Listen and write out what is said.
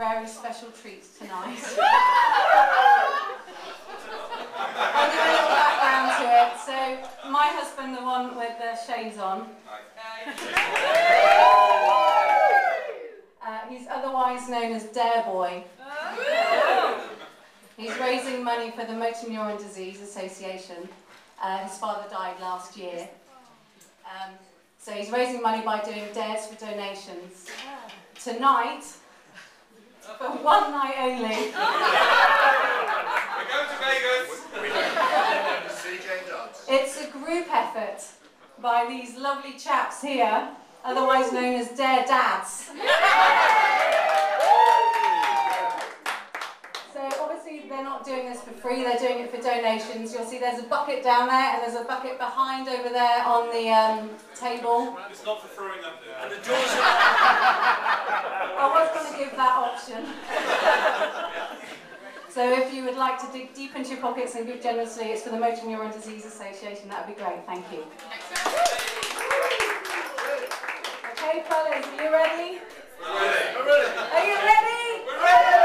very special treat tonight. I'll give a little background to it. So, my husband, the one with the shades on, uh, he's otherwise known as Dare Boy. He's raising money for the Motor Neuron Disease Association. Uh, his father died last year. Um, so he's raising money by doing dares for donations. Tonight, for one night only, We're going to Vegas. it's a group effort by these lovely chaps here, otherwise known as Dare Dads. recommendations. You'll see there's a bucket down there and there's a bucket behind over there on the um, table. It's not for throwing up there. And the doors I was going to give that option. so if you would like to dig deep into your pockets and give generously, it's for the Motor Neuron Disease Association. That would be great. Thank you. Okay, fellas, are you ready? Ready. We're ready. Are you ready? We're ready.